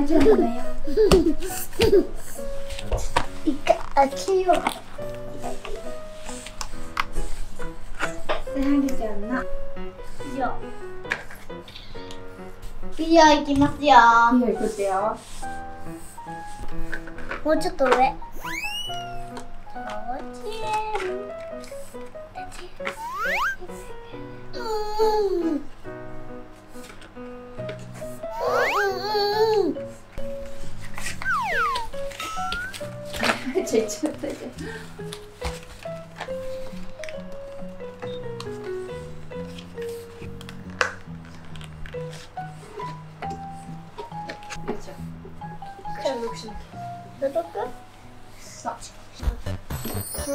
大丈夫だよ一回開けようではぎちゃん。の以上以上いきますよいいよいくよもうちょっと上消毒しなきゃ消毒さう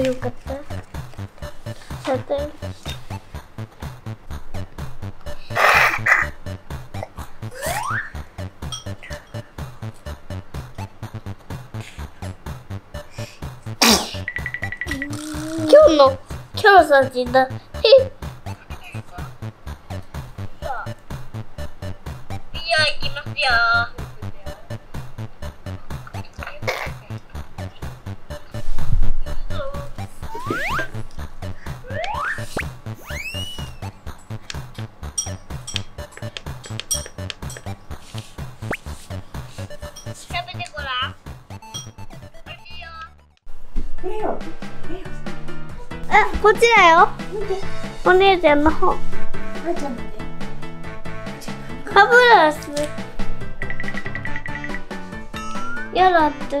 んよの今日の写真だあ、こっちだよ。お姉ちゃんの方。歯ブラシ。やだってあ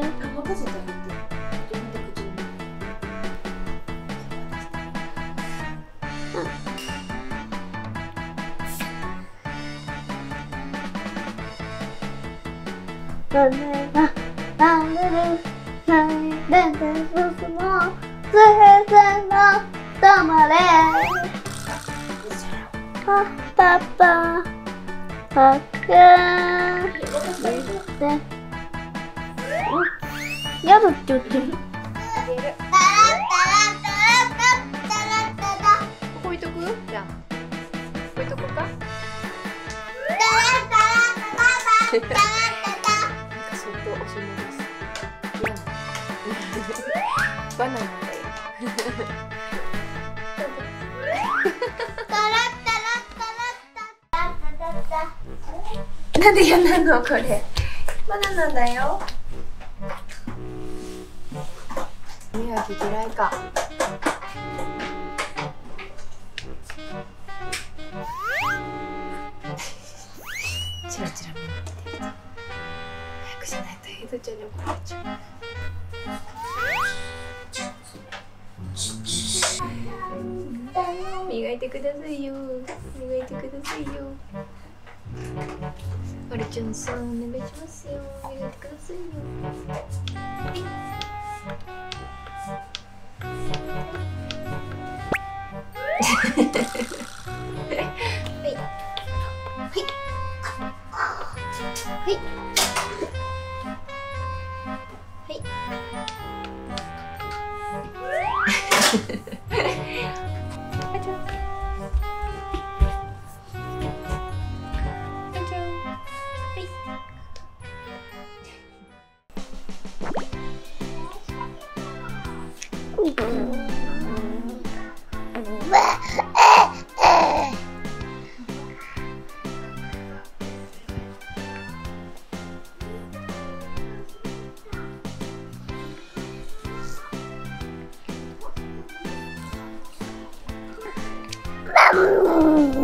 なんでな、なんでる、なんでで進もう、すへせの止まれ。パパパ、パクー。やだって言ってる。置いとくじゃあ置いとこうかなんかそっとおしめですバナナなんで嫌なのこれ。バナナだよ。宮城嫌いか。チラチラ見て。早くしないとヘイドちゃんに怒られちゃう磨いてくださいよ。磨いてくださいよ。あれちゃんさんお願いしますよ。磨いてくださいよ。はい。はい。はい。あうん